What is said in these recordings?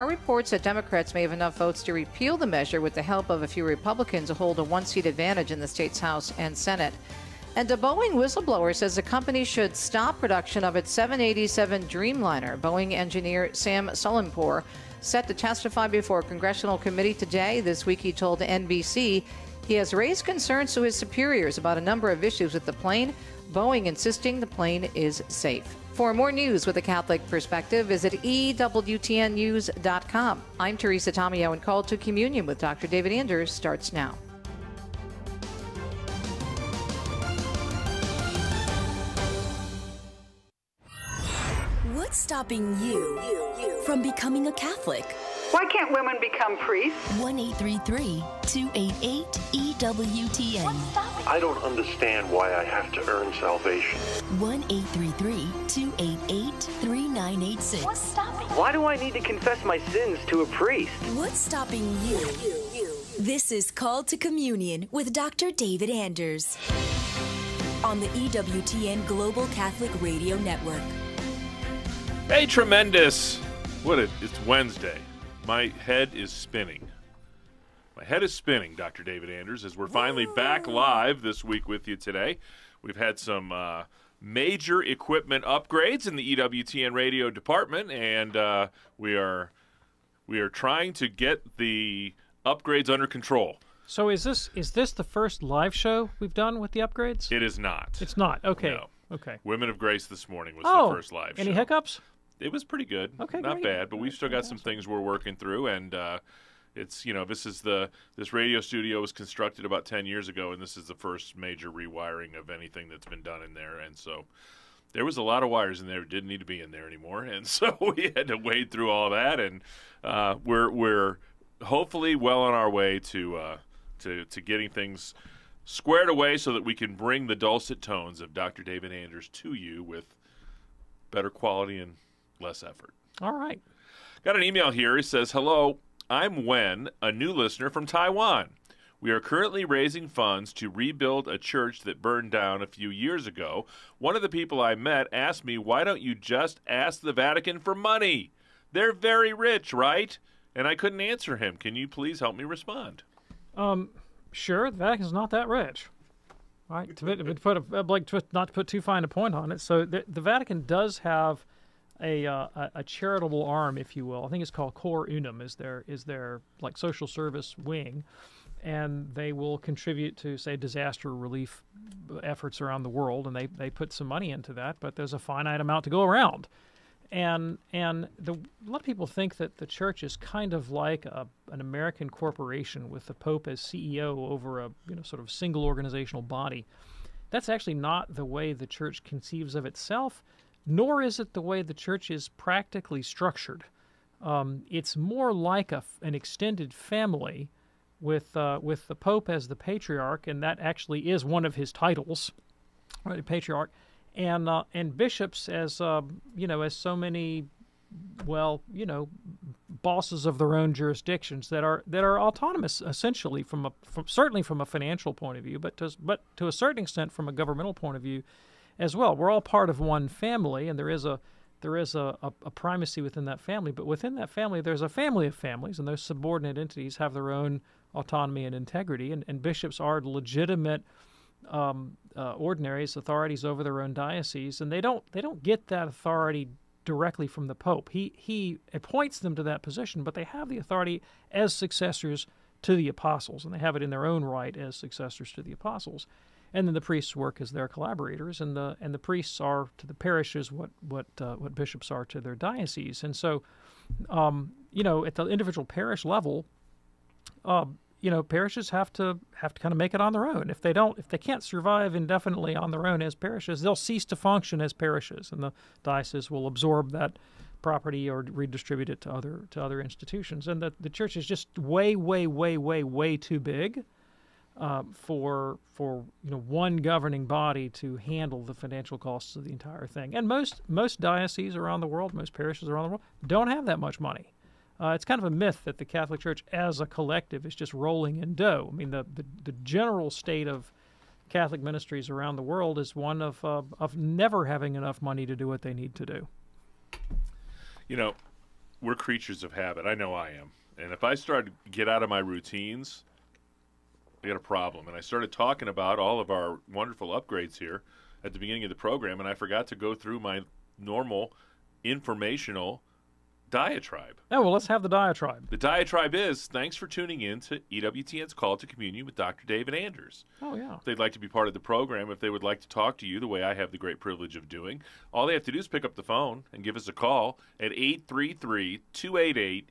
Are reports that Democrats may have enough votes to repeal the measure with the help of a few Republicans to hold a one seat advantage in the state's House and Senate. And a Boeing whistleblower says the company should stop production of its 787 Dreamliner. Boeing engineer Sam Salehpour set to testify before a congressional committee today. This week, he told NBC he has raised concerns to his superiors about a number of issues with the plane, Boeing insisting the plane is safe. For more news with a Catholic perspective, visit EWTNnews.com. I'm Teresa Tomeo, and Call to Communion with Dr. David Anders starts now. What's stopping you from becoming a Catholic? Why can't women become priests? 1 288 EWTN. I don't understand why I have to earn salvation. 1 288 3986. What's stopping Why do I need to confess my sins to a priest? What's stopping you? This is Called to Communion with Dr. David Anders on the EWTN Global Catholic Radio Network. Hey, tremendous! What a, it's Wednesday. My head is spinning. My head is spinning, Dr. David Anders, as we're finally back live this week with you today. We've had some uh, major equipment upgrades in the EWTN radio department, and uh, we are we are trying to get the upgrades under control. So is this is this the first live show we've done with the upgrades? It is not. It's not. Okay. No. Okay. Women of Grace this morning was oh, the first live any show. hiccups? It was pretty good. Okay, not great. bad, but we've still got some things we're working through, and uh, it's you know this is the this radio studio was constructed about ten years ago, and this is the first major rewiring of anything that's been done in there, and so there was a lot of wires in there that didn't need to be in there anymore, and so we had to wade through all that, and uh, we're we're hopefully well on our way to uh, to to getting things squared away so that we can bring the dulcet tones of Dr. David Anders to you with better quality and less effort. All right. Got an email here. He says, Hello, I'm Wen, a new listener from Taiwan. We are currently raising funds to rebuild a church that burned down a few years ago. One of the people I met asked me, Why don't you just ask the Vatican for money? They're very rich, right? And I couldn't answer him. Can you please help me respond? Um, sure. The Vatican's not that rich. Right. To put, to put a, like not to put too fine a point on it. So the, the Vatican does have a, uh, a charitable arm, if you will. I think it's called Cor Unum. Is their is their like social service wing, and they will contribute to say disaster relief efforts around the world, and they they put some money into that. But there's a finite amount to go around and and the, a lot of people think that the church is kind of like a, an American corporation with the Pope as CEO over a you know sort of single organizational body. That's actually not the way the church conceives of itself, nor is it the way the church is practically structured. Um, it's more like a an extended family with uh, with the Pope as the patriarch, and that actually is one of his titles, right, patriarch and uh, and bishops as uh, you know as so many well you know bosses of their own jurisdictions that are that are autonomous essentially from a from certainly from a financial point of view but to but to a certain extent from a governmental point of view as well we're all part of one family and there is a there is a, a, a primacy within that family but within that family there's a family of families and those subordinate entities have their own autonomy and integrity and, and bishops are legitimate um, uh, ordinaries, authorities over their own diocese, and they don't they don't get that authority directly from the Pope. He he appoints them to that position, but they have the authority as successors to the apostles, and they have it in their own right as successors to the apostles. And then the priests work as their collaborators, and the and the priests are to the parishes what what uh, what bishops are to their diocese. And so, um, you know, at the individual parish level, uh, you know, parishes have to have to kind of make it on their own. If they don't, if they can't survive indefinitely on their own as parishes, they'll cease to function as parishes, and the diocese will absorb that property or redistribute it to other to other institutions. And the the church is just way, way, way, way, way too big uh, for for you know one governing body to handle the financial costs of the entire thing. And most most dioceses around the world, most parishes around the world, don't have that much money. Uh, it's kind of a myth that the Catholic Church as a collective is just rolling in dough. I mean, the, the, the general state of Catholic ministries around the world is one of, uh, of never having enough money to do what they need to do. You know, we're creatures of habit. I know I am. And if I start to get out of my routines, I got a problem. And I started talking about all of our wonderful upgrades here at the beginning of the program, and I forgot to go through my normal informational diatribe. Yeah, well, let's have the diatribe. The diatribe is thanks for tuning in to EWTN's Call to Communion with Dr. David Anders. Oh, yeah. If they'd like to be part of the program, if they would like to talk to you the way I have the great privilege of doing, all they have to do is pick up the phone and give us a call at 833 288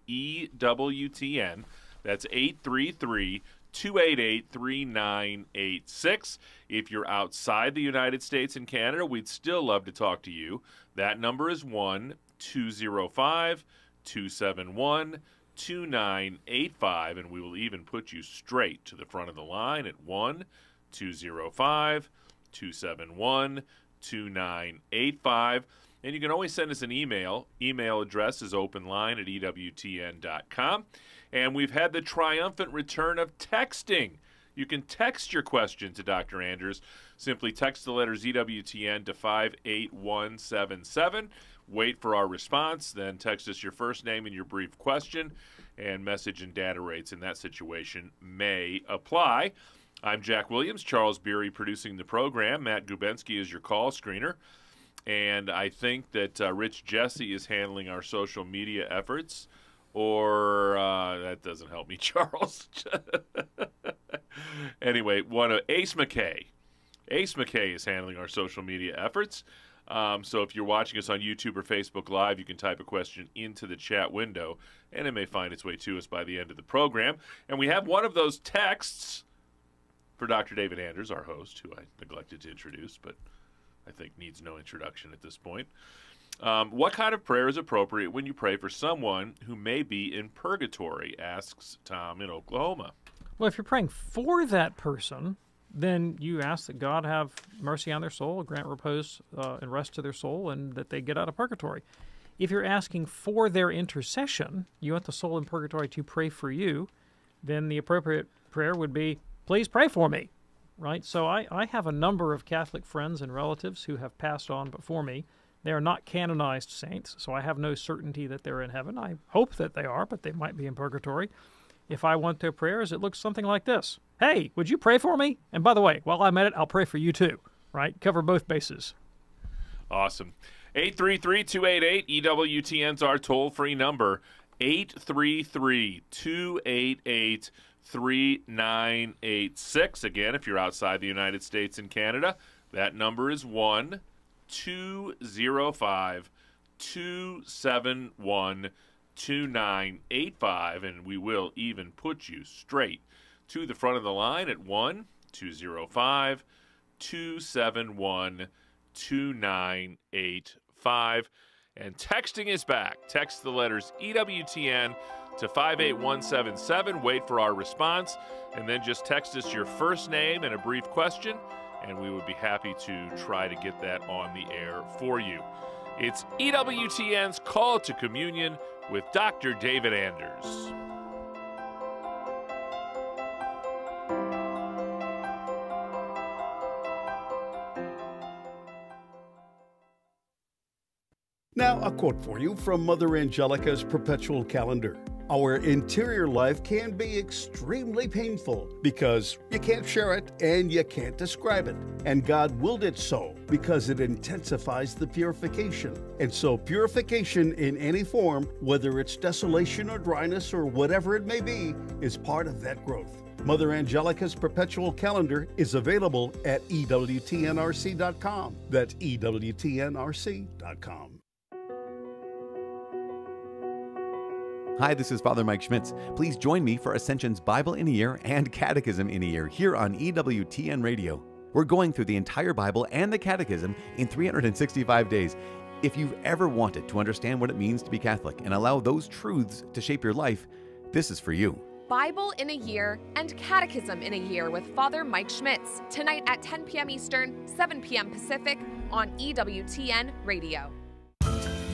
EWTN. That's 833 288 3986. If you're outside the United States and Canada, we'd still love to talk to you. That number is 1 205 271 2985, and we will even put you straight to the front of the line at 1 205 271 2985. And you can always send us an email. Email address is openline at EWTN.com. And we've had the triumphant return of texting. You can text your question to Dr. Anders. Simply text the letters EWTN to 58177. Wait for our response, then text us your first name and your brief question, and message and data rates in that situation may apply. I'm Jack Williams, Charles Beery producing the program. Matt Gubensky is your call screener. And I think that uh, Rich Jesse is handling our social media efforts. Or uh, that doesn't help me, Charles. anyway, one of Ace McKay. Ace McKay is handling our social media efforts. Um, so if you're watching us on YouTube or Facebook Live, you can type a question into the chat window, and it may find its way to us by the end of the program. And we have one of those texts for Dr. David Anders, our host, who I neglected to introduce, but I think needs no introduction at this point. Um, what kind of prayer is appropriate when you pray for someone who may be in purgatory? asks Tom in Oklahoma. Well, if you're praying for that person, then you ask that God have mercy on their soul, grant repose uh, and rest to their soul, and that they get out of purgatory. If you're asking for their intercession, you want the soul in purgatory to pray for you, then the appropriate prayer would be, Please pray for me. Right? So I, I have a number of Catholic friends and relatives who have passed on before me. They are not canonized saints, so I have no certainty that they're in heaven. I hope that they are, but they might be in purgatory. If I want their prayers, it looks something like this Hey, would you pray for me? And by the way, while I'm at it, I'll pray for you too, right? Cover both bases. Awesome. 833 288 EWTN's our toll free number. 833 288 3986. Again, if you're outside the United States and Canada, that number is 1 205 271 2985. And we will even put you straight to the front of the line at 1 205 271 2985. And texting is back. Text the letters EWTN to 58177. Wait for our response, and then just text us your first name and a brief question, and we would be happy to try to get that on the air for you. It's EWTN's Call to Communion with Dr. David Anders. Now, a quote for you from Mother Angelica's perpetual calendar. Our interior life can be extremely painful because you can't share it and you can't describe it. And God willed it so because it intensifies the purification. And so, purification in any form, whether it's desolation or dryness or whatever it may be, is part of that growth. Mother Angelica's perpetual calendar is available at EWTNRC.com. That's EWTNRC.com. Hi, this is Father Mike Schmitz. Please join me for Ascension's Bible in a Year and Catechism in a Year here on EWTN Radio. We're going through the entire Bible and the Catechism in 365 days. If you've ever wanted to understand what it means to be Catholic and allow those truths to shape your life, this is for you. Bible in a Year and Catechism in a Year with Father Mike Schmitz, tonight at 10 p.m. Eastern, 7 p.m. Pacific on EWTN Radio.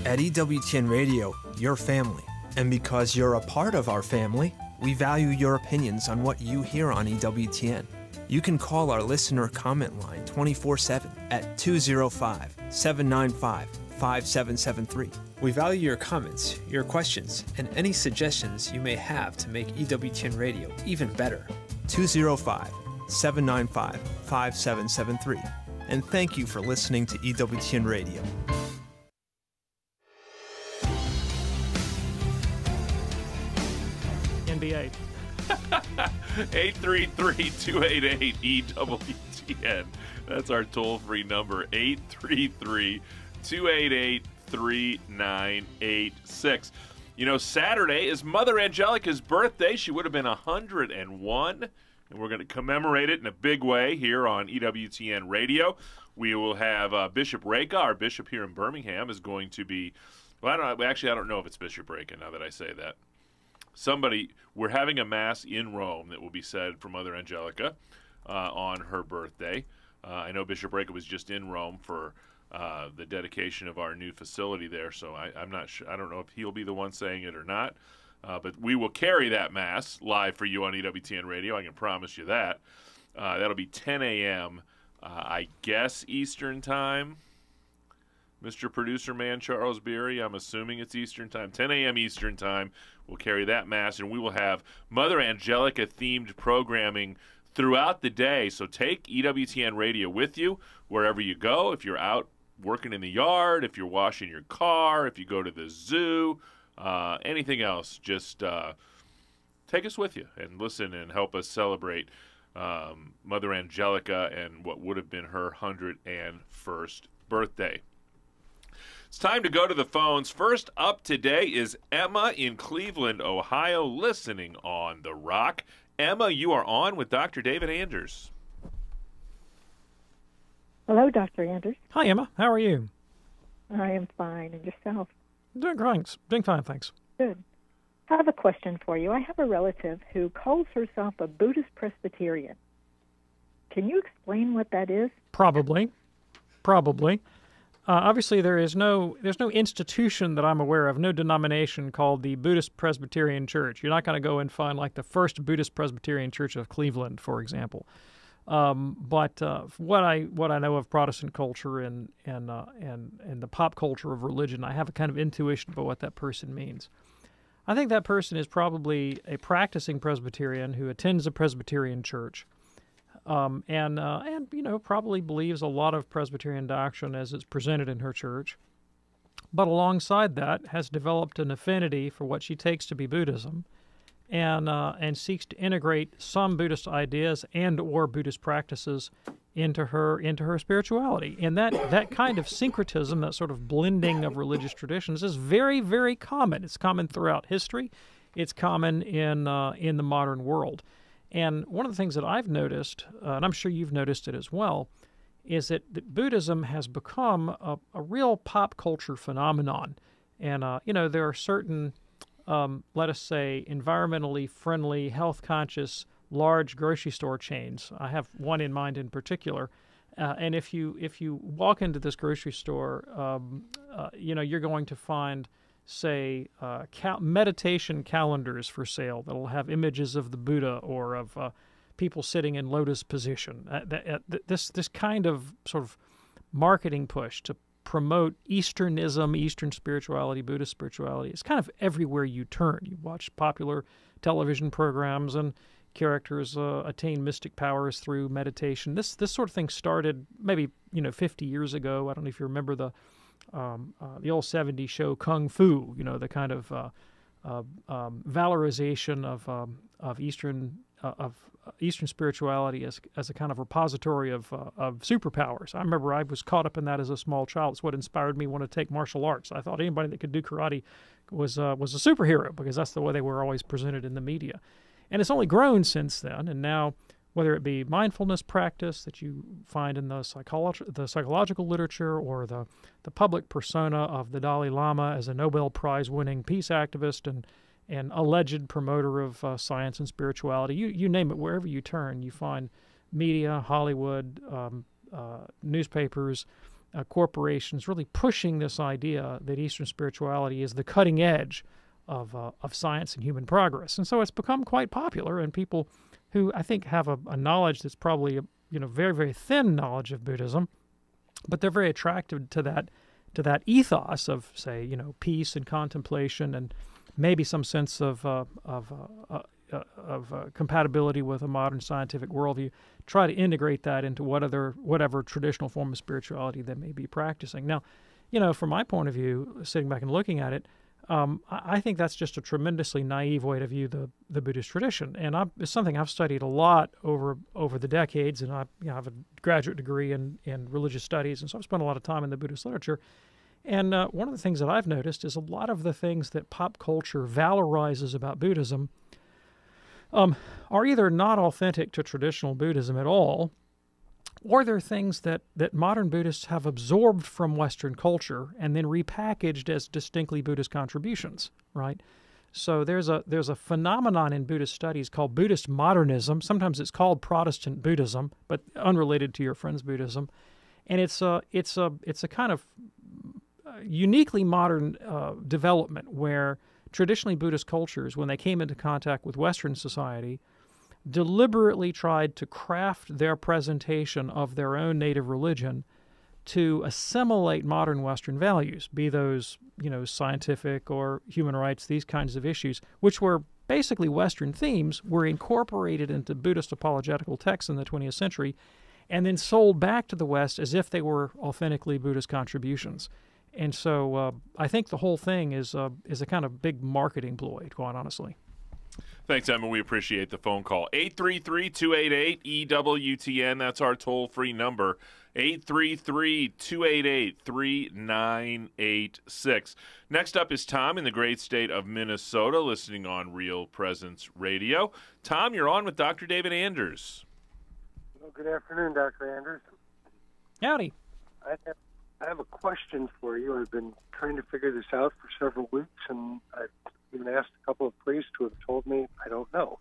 At EWTN Radio, your family. And because you're a part of our family, we value your opinions on what you hear on EWTN. You can call our listener comment line 24 7 at 205 795 5773 We value your comments, your questions, and any suggestions you may have to make EWTN Radio even better. 205 795 5773. And thank you for listening to EWTN Radio. NBA. 833-288-EWTN. That's our toll-free number, 833-288-3986. You know, Saturday is Mother Angelica's birthday. She would have been 101, and we're going to commemorate it in a big way here on EWTN Radio. We will have uh, Bishop Raica, our bishop here in Birmingham, is going to be. Well, I don't actually. I don't know if it's Bishop Raica now that I say that somebody we're having a mass in Rome that will be said for Mother Angelica uh, on her birthday. Uh, I know Bishop Raica was just in Rome for uh, the dedication of our new facility there, so I, am not sure. I don't know if he'll be the one saying it or not. Uh, but we will carry that mass live for you on EWTN Radio. I can promise you that. Uh, that'll be 10 a.m. Uh, I guess Eastern time. Mr. Producer Man Charles Beery. I'm assuming it's Eastern Time, 10 a.m. Eastern Time. We'll carry that mass, and we will have Mother Angelica themed programming throughout the day. So take EWTN Radio with you wherever you go. If you're out working in the yard, if you're washing your car, if you go to the zoo, uh, anything else, just uh, take us with you and listen and help us celebrate um, Mother Angelica and what would have been her 101st birthday. It's time to go to the phones. First up today is Emma in Cleveland, Ohio, listening on The Rock. Emma, you are on with Dr. David Anders. Hello, Dr. Anders. Hi, Emma. How are you? I am fine. And yourself? Doing great. Doing fine, thanks. Good. I have a question for you. I have a relative who calls herself a Buddhist Presbyterian. Can you explain what that is? Probably. Probably. Uh, obviously, there is no there's no institution that I'm aware of, no denomination called the Buddhist Presbyterian Church. You're not going to go and find like the first Buddhist Presbyterian Church of Cleveland, for example. Um, but uh, what I what I know of Protestant culture and and uh, and and the pop culture of religion, I have a kind of intuition about what that person means. I think that person is probably a practicing Presbyterian who attends a Presbyterian church um, and uh, and you know probably believes a lot of Presbyterian doctrine as it's presented in her church, but alongside that has developed an affinity for what she takes to be Buddhism, and uh, and seeks to integrate some Buddhist ideas and or Buddhist practices into her into her spirituality. And that that kind of syncretism, that sort of blending of religious traditions, is very very common. It's common throughout history. It's common in uh, in the modern world. And one of the things that I've noticed, uh, and I'm sure you've noticed it as well, is that, that Buddhism has become a, a, real pop culture phenomenon. And, uh, you know, there are certain, um, let us say, environmentally friendly, health conscious, large grocery store chains. I have one in mind in particular. Uh, and if you if you walk into this grocery store, um, uh, you know you're going to find say, uh, meditation calendars for sale that'll have images of the Buddha or of uh, people sitting in lotus position. Uh, th- uh, th- this this kind of sort of marketing push to promote Easternism, Eastern spirituality, Buddhist spirituality is kind of everywhere you turn. You watch popular television programs and characters uh, attain mystic powers through meditation. This this sort of thing started maybe you know 50 years ago. I don't know if you remember the um, uh, the old 70s show Kung Fu, you know, the kind of uh, uh, um, valorization of, um, of Eastern uh, of Eastern spirituality as, as a kind of repository of, uh, of superpowers. I remember I was caught up in that as a small child. It's what inspired me want to take martial arts. I thought anybody that could do karate was uh, was a superhero because that's the way they were always presented in the media. And it's only grown since then, and now whether it be mindfulness practice that you find in the, psycholo- the psychological literature or the, the public persona of the Dalai Lama as a Nobel Prize winning peace activist and, and alleged promoter of uh, science and spirituality. You, you name it, wherever you turn, you find media, Hollywood, um, uh, newspapers, uh, corporations really pushing this idea that Eastern spirituality is the cutting edge of, uh, of science and human progress. And so it's become quite popular, and people who I think have a, a knowledge that's probably a, you know very very thin knowledge of Buddhism, but they're very attracted to that to that ethos of, say, you know, peace and contemplation, and maybe some sense of uh, of uh, uh, of uh, compatibility with a modern scientific worldview. Try to integrate that into what other whatever traditional form of spirituality they may be practicing. Now, you know, from my point of view, sitting back and looking at it, um, I, I think that's just a tremendously naive way to view the, the Buddhist tradition, and I, it's something I've studied a lot over over the decades. And I, you know, have a graduate degree in in religious studies, and so I've spent a lot of time in the Buddhist literature. And uh, one of the things that I've noticed is a lot of the things that pop culture valorizes about Buddhism um, are either not authentic to traditional Buddhism at all, or they're things that, that modern Buddhists have absorbed from Western culture and then repackaged as distinctly Buddhist contributions, right? So there's a there's a phenomenon in Buddhist studies called Buddhist modernism. Sometimes it's called Protestant Buddhism, but unrelated to your friend's Buddhism, and it's a it's a it's a kind of uh, uniquely modern uh, development where traditionally Buddhist cultures, when they came into contact with Western society, deliberately tried to craft their presentation of their own native religion to assimilate modern Western values, be those, you know, scientific or human rights, these kinds of issues, which were basically Western themes, were incorporated into Buddhist apologetical texts in the 20th century and then sold back to the West as if they were authentically Buddhist contributions. And so uh, I think the whole thing is, uh, is a kind of big marketing ploy, quite honestly. Thanks, Emma. We appreciate the phone call. 833 288 EWTN. That's our toll free number. 833 288 3986. Next up is Tom in the great state of Minnesota, listening on Real Presence Radio. Tom, you're on with Dr. David Anders. Well, good afternoon, Dr. Anders. Howdy. I have, I have a question for you. I've been trying to figure this out for several weeks, and I've even asked a couple of priests who have told me I don't know.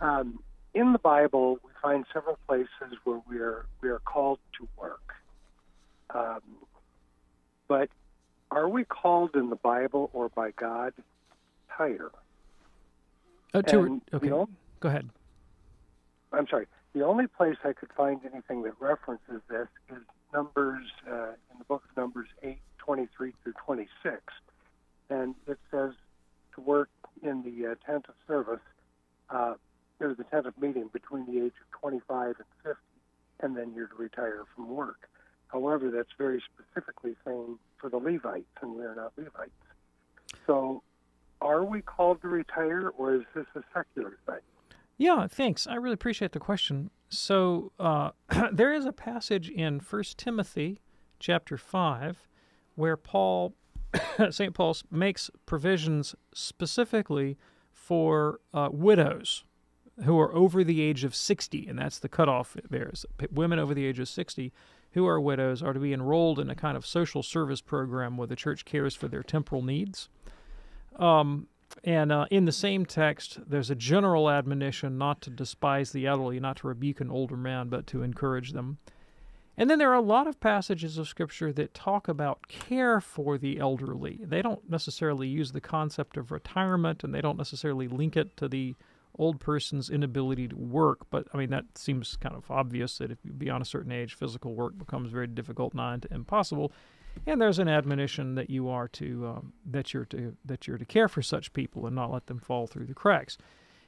Um, in the Bible, we find several places where we are we are called to work. Um, but are we called in the Bible or by God hire? Uh, to, And okay, the on- go ahead. I'm sorry. The only place I could find anything that references this is Numbers uh, in the book of Numbers eight twenty three through twenty six, and it says to work in the uh, tent of service, uh, the tent of meeting between the age of twenty five and fifty, and then you're to retire from work. However, that's very specifically saying for the Levites, and we are not Levites. So, are we called to retire, or is this a secular thing? Yeah, thanks. I really appreciate the question. So uh, there is a passage in First Timothy chapter five where Paul, Saint Paul, makes provisions specifically for uh, widows who are over the age of sixty, and that's the cutoff. There is women over the age of sixty who are widows are to be enrolled in a kind of social service program where the church cares for their temporal needs. Um, and uh, in the same text, there's a general admonition not to despise the elderly, not to rebuke an older man, but to encourage them. And then there are a lot of passages of Scripture that talk about care for the elderly. They don't necessarily use the concept of retirement, and they don't necessarily link it to the old person's inability to work. But I mean, that seems kind of obvious that if you beyond a certain age, physical work becomes very difficult, nigh to impossible. And there's an admonition that you are to um, that you're to that you're to care for such people and not let them fall through the cracks.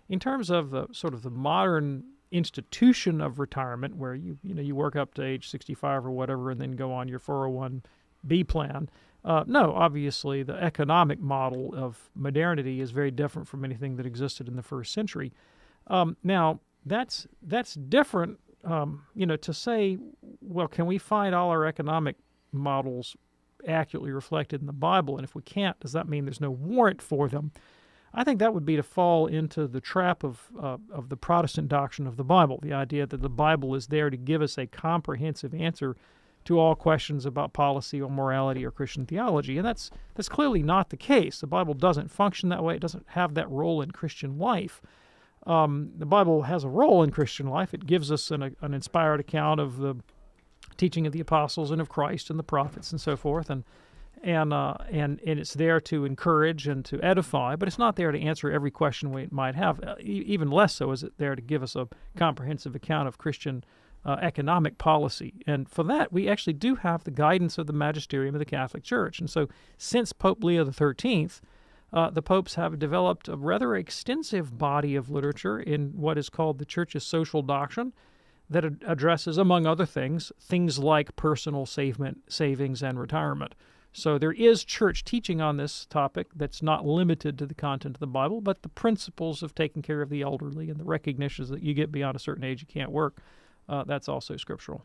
In terms of the sort of the modern institution of retirement, where you you know you work up to age 65 or whatever, and then go on your 401b plan. Uh, no, obviously the economic model of modernity is very different from anything that existed in the first century. Um, now that's that's different. Um, you know, to say, well, can we find all our economic models accurately reflected in the Bible? And if we can't, does that mean there's no warrant for them? I think that would be to fall into the trap of uh, of the Protestant doctrine of the Bible, the idea that the Bible is there to give us a comprehensive answer to all questions about policy or morality or Christian theology, and that's that's clearly not the case. The Bible doesn't function that way. It doesn't have that role in Christian life. Um, the Bible has a role in Christian life. It gives us an, an inspired account of the teaching of the apostles and of Christ and the prophets and so forth, and and uh, and and it's there to encourage and to edify, but it's not there to answer every question we might have. Uh, e- even less so is it there to give us a comprehensive account of Christian uh, economic policy. And for that, we actually do have the guidance of the magisterium of the Catholic Church. And so, since Pope Leo XIII, uh, the popes have developed a rather extensive body of literature in what is called the Church's social doctrine that ad- addresses, among other things, things like personal savement, savings and retirement. So there is church teaching on this topic that's not limited to the content of the Bible, but the principles of taking care of the elderly and the recognitions that you get beyond a certain age you can't work uh, that's also scriptural.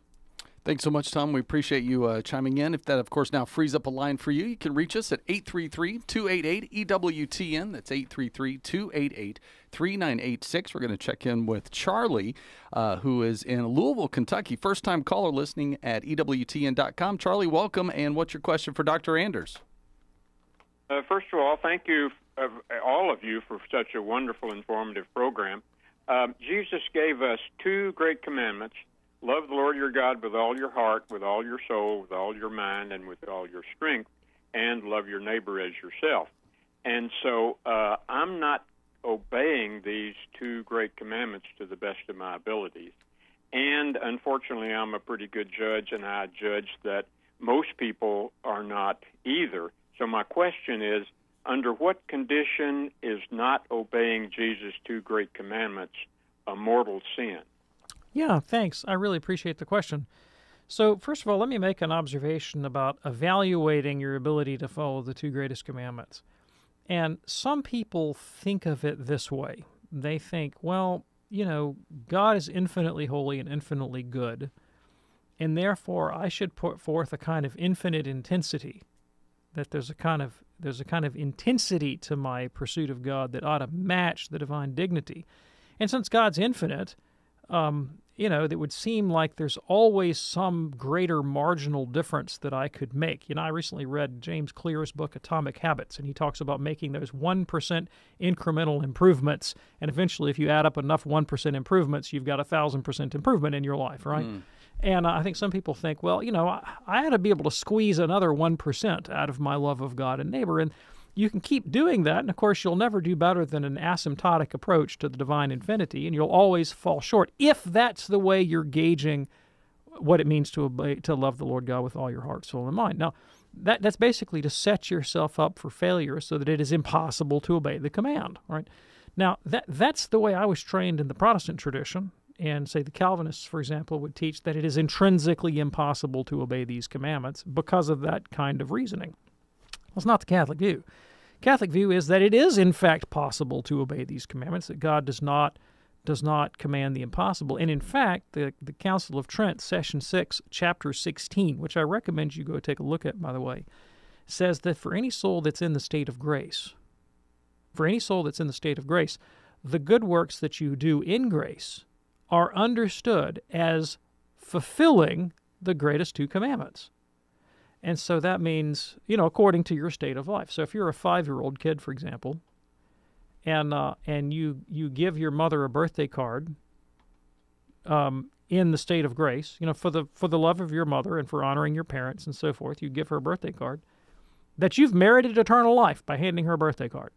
Thanks so much, Tom. We appreciate you uh, chiming in. If that, of course, now frees up a line for you, you can reach us at 833 288 EWTN. That's 833 288 3986. We're going to check in with Charlie, uh, who is in Louisville, Kentucky. First time caller listening at EWTN.com. Charlie, welcome. And what's your question for Dr. Anders? Uh, first of all, thank you, uh, all of you, for such a wonderful, informative program. Um, Jesus gave us two great commandments love the Lord your God with all your heart, with all your soul, with all your mind, and with all your strength, and love your neighbor as yourself. And so uh, I'm not obeying these two great commandments to the best of my abilities. And unfortunately, I'm a pretty good judge, and I judge that most people are not either. So my question is under what condition is not obeying Jesus' two great commandments a mortal sin? Yeah, thanks. I really appreciate the question. So, first of all, let me make an observation about evaluating your ability to follow the two greatest commandments. And some people think of it this way they think, well, you know, God is infinitely holy and infinitely good, and therefore I should put forth a kind of infinite intensity that there's a kind of there's a kind of intensity to my pursuit of God that ought to match the divine dignity. And since God's infinite, um, you know, it would seem like there's always some greater marginal difference that I could make. You know, I recently read James Clear's book, Atomic Habits, and he talks about making those 1% incremental improvements. And eventually, if you add up enough 1% improvements, you've got a 1,000% improvement in your life, right? Mm. And I think some people think, well, you know, I, I ought to be able to squeeze another 1% out of my love of God and neighbor. And you can keep doing that. And of course, you'll never do better than an asymptotic approach to the divine infinity. And you'll always fall short if that's the way you're gauging what it means to obey, to love the Lord God with all your heart, soul, and mind. Now, that, that's basically to set yourself up for failure so that it is impossible to obey the command, right? Now, that, that's the way I was trained in the Protestant tradition and say the Calvinists, for example, would teach that it is intrinsically impossible to obey these commandments because of that kind of reasoning. It's not the Catholic view. Catholic view is that it is in fact possible to obey these commandments, that God does not does not command the impossible. And in fact, the, the Council of Trent, session 6, chapter 16, which I recommend you go take a look at, by the way, says that for any soul that's in the state of grace, for any soul that's in the state of grace, the good works that you do in grace are understood as fulfilling the greatest two commandments. And so that means, you know, according to your state of life. So if you're a five-year-old kid, for example, and uh, and you you give your mother a birthday card um, in the state of grace, you know, for the for the love of your mother and for honoring your parents and so forth, you give her a birthday card. That you've merited eternal life by handing her a birthday card.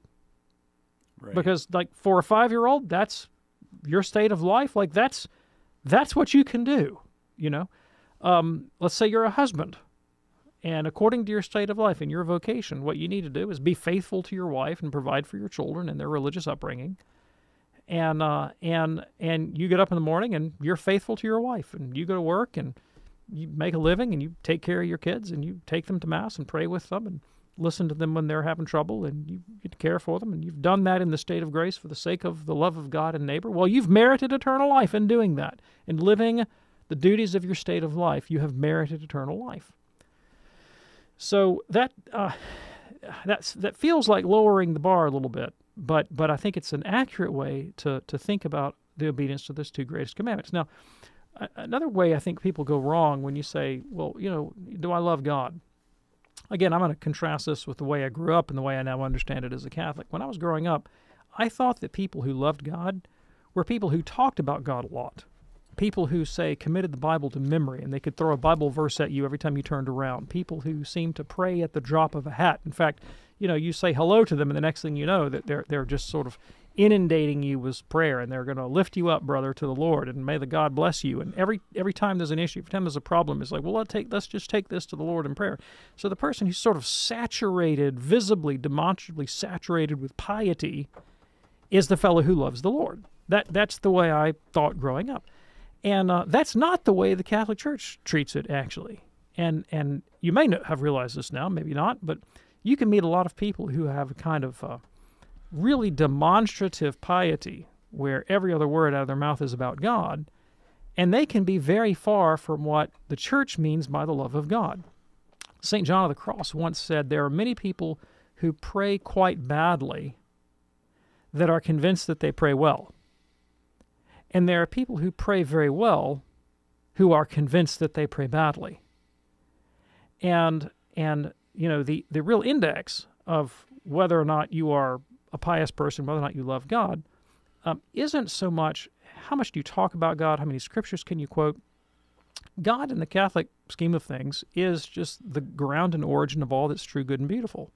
Right. Because like for a five-year-old, that's your state of life, like that's that's what you can do. You know, um, let's say you're a husband, and according to your state of life and your vocation, what you need to do is be faithful to your wife and provide for your children and their religious upbringing. And uh, and and you get up in the morning and you're faithful to your wife, and you go to work and you make a living and you take care of your kids and you take them to mass and pray with them and listen to them when they're having trouble and you, care for them and you've done that in the state of grace for the sake of the love of God and neighbor, well, you've merited eternal life in doing that. In living the duties of your state of life, you have merited eternal life. So that uh, that's that feels like lowering the bar a little bit, but but I think it's an accurate way to to think about the obedience to those two greatest commandments. Now, another way I think people go wrong when you say, well, you know, do I love God? Again, I'm going to contrast this with the way I grew up and the way I now understand it as a Catholic. When I was growing up, I thought that people who loved God were people who talked about God a lot. People who, say, committed the Bible to memory and they could throw a Bible verse at you every time you turned around. People who seemed to pray at the drop of a hat. In fact, you know, you say hello to them, and the next thing you know, that they're they're just sort of inundating you with prayer and they're going to lift you up brother to the lord and may the god bless you and every every time there's an issue every time there's a problem it's like well let's take let's just take this to the lord in prayer so the person who's sort of saturated visibly demonstrably saturated with piety is the fellow who loves the lord that that's the way i thought growing up and uh, that's not the way the catholic church treats it actually and and you may not have realized this now maybe not but you can meet a lot of people who have a kind of uh, really demonstrative piety where every other word out of their mouth is about God, and they can be very far from what the church means by the love of God. St. John of the Cross once said there are many people who pray quite badly that are convinced that they pray well. And there are people who pray very well who are convinced that they pray badly. And and you know the, the real index of whether or not you are a pious person, whether or not you love God, um, isn't so much how much do you talk about God, how many scriptures can you quote. God, in the Catholic scheme of things, is just the ground and origin of all that's true, good, and beautiful.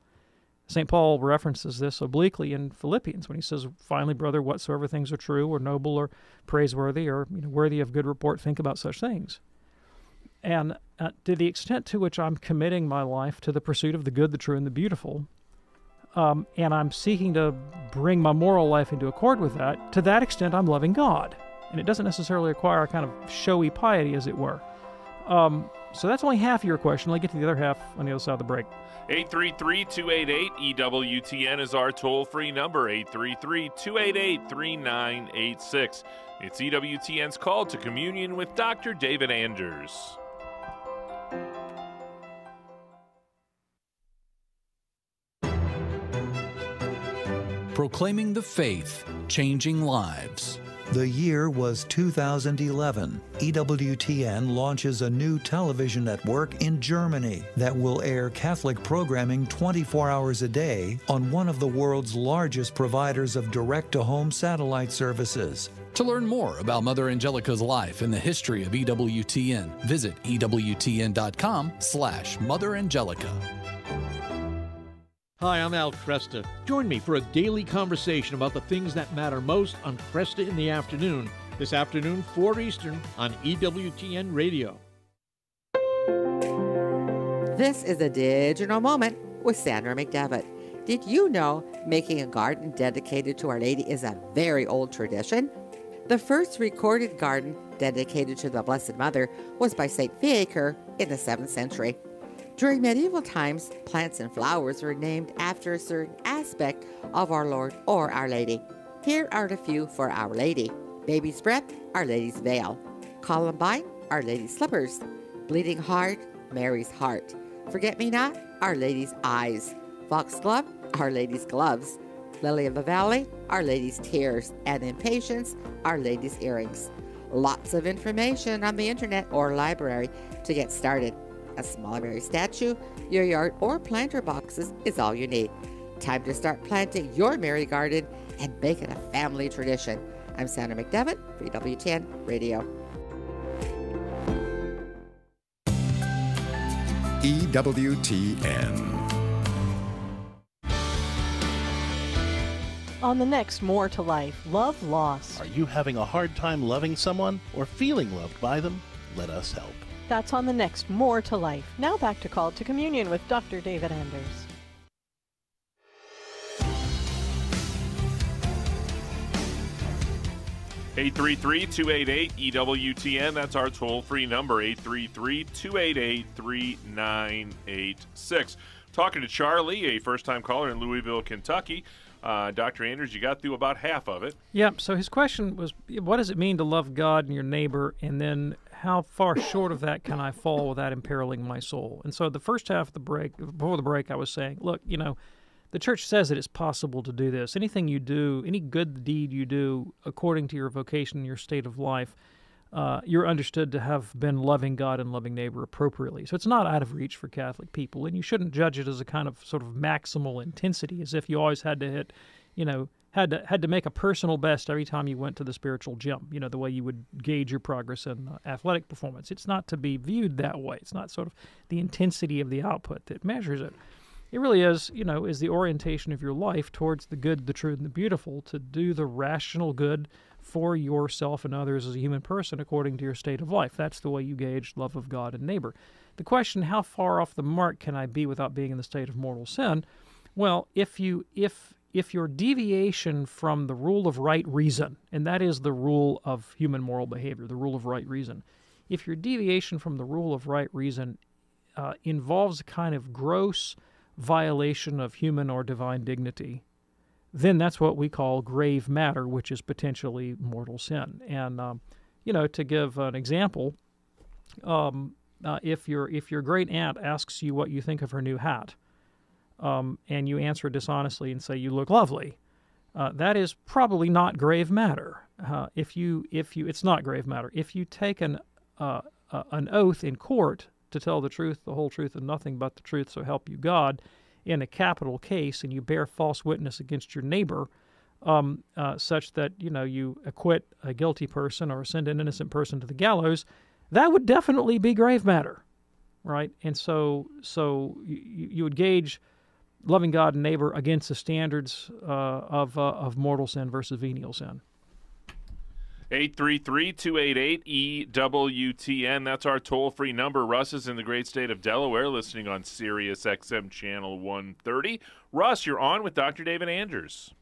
St. Paul references this obliquely in Philippians when he says, Finally, brother, whatsoever things are true or noble or praiseworthy or you know, worthy of good report, think about such things. And uh, to the extent to which I'm committing my life to the pursuit of the good, the true, and the beautiful, um, and I'm seeking to bring my moral life into accord with that, to that extent, I'm loving God. And it doesn't necessarily require a kind of showy piety, as it were. Um, so that's only half of your question. I'll get to the other half on the other side of the break. 833 288 EWTN is our toll free number, 833 288 3986. It's EWTN's call to communion with Dr. David Anders. proclaiming the faith, changing lives. The year was 2011. EWTN launches a new television network in Germany that will air Catholic programming 24 hours a day on one of the world's largest providers of direct to home satellite services. To learn more about Mother Angelica's life and the history of EWTN, visit EWTN.com slash Mother Angelica. Hi, I'm Al Kresta. Join me for a daily conversation about the things that matter most on Kresta in the afternoon. This afternoon, 4 Eastern on EWTN Radio. This is a digital moment with Sandra McDevitt. Did you know making a garden dedicated to Our Lady is a very old tradition? The first recorded garden dedicated to the Blessed Mother was by St. Fiacre in the 7th century. During medieval times, plants and flowers were named after a certain aspect of our Lord or Our Lady. Here are a few for Our Lady Baby's Breath, Our Lady's Veil. Columbine, Our Lady's Slippers. Bleeding Heart, Mary's Heart. Forget Me Not, Our Lady's Eyes. Foxglove, Our Lady's Gloves. Lily of the Valley, Our Lady's Tears. And Impatiens, Our Lady's Earrings. Lots of information on the internet or library to get started. A small Mary statue, your yard, or planter boxes is all you need. Time to start planting your Mary garden and make it a family tradition. I'm Sandra McDevitt for EWTN Radio. EWTN. On the next More to Life, Love Loss. Are you having a hard time loving someone or feeling loved by them? Let us help. That's on the next More to Life. Now back to Call to Communion with Dr. David Anders. Eight three three two eight eight EWTN. That's our toll free number, 833 288 3986. Talking to Charlie, a first time caller in Louisville, Kentucky. Uh, Dr. Anders, you got through about half of it. Yep. So his question was what does it mean to love God and your neighbor? And then how far short of that can I fall without imperiling my soul? And so the first half of the break, before the break, I was saying, look, you know, the church says that it's possible to do this. Anything you do, any good deed you do, according to your vocation, your state of life, uh, you're understood to have been loving God and loving neighbor appropriately. So it's not out of reach for Catholic people, and you shouldn't judge it as a kind of sort of maximal intensity, as if you always had to hit, you know, had to had to make a personal best every time you went to the spiritual gym. You know, the way you would gauge your progress in uh, athletic performance. It's not to be viewed that way. It's not sort of the intensity of the output that measures it. it really is, you know, is the orientation of your life towards the good, the true, and the beautiful to do the rational good for yourself and others as a human person according to your state of life. That's the way you gauge love of God and neighbor. The question, how far off the mark can I be without being in the state of mortal sin? Well, if you if if your deviation from the rule of right reason, and that is the rule of human moral behavior, the rule of right reason, if your deviation from the rule of right reason uh, involves a kind of gross violation of human or divine dignity, then that's what we call grave matter, which is potentially mortal sin. And um, you know, to give an example, um, uh, if your if your great aunt asks you what you think of her new hat, um, and you answer dishonestly and say you look lovely, uh, that is probably not grave matter. Uh, if you if you it's not grave matter. If you take an uh, uh, an oath in court to tell the truth, the whole truth, and nothing but the truth, so help you God, in a capital case, and you bear false witness against your neighbor, um, uh, such that you know you acquit a guilty person or send an innocent person to the gallows, that would definitely be grave matter, right? And so, so you, you would gauge loving God and neighbor against the standards uh, of uh, of mortal sin versus venial sin. 833-288-EWTN. That's our toll-free number. Russ is in the great state of Delaware listening on Sirius XM channel 130. Russ, you're on with Dr. David Anders.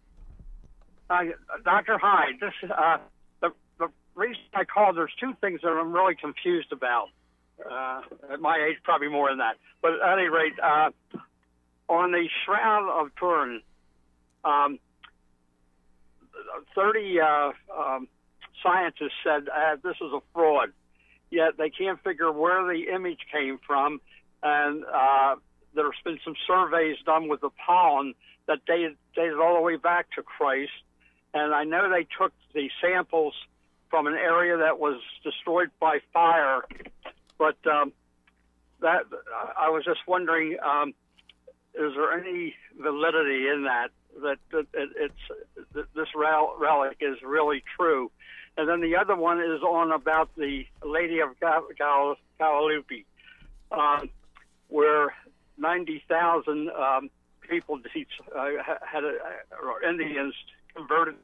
Uh, Dr. Hyde, this uh, the, the reason I called, there's two things that I'm really confused about. Uh, at my age, probably more than that. But at any rate, uh, on the Shroud of Turin, um, 30 uh, um, scientists said uh, this is a fraud, yet they can't figure where the image came from. And uh, there's been some surveys done with the pollen that dated, dated all the way back to Christ. And I know they took the samples from an area that was destroyed by fire, but um, that I was just wondering, um, is there any validity in that? That, that it, it's that this relic is really true, and then the other one is on about the Lady of Guadalupe, um, where 90,000 um, people uh, had a, or Indians converted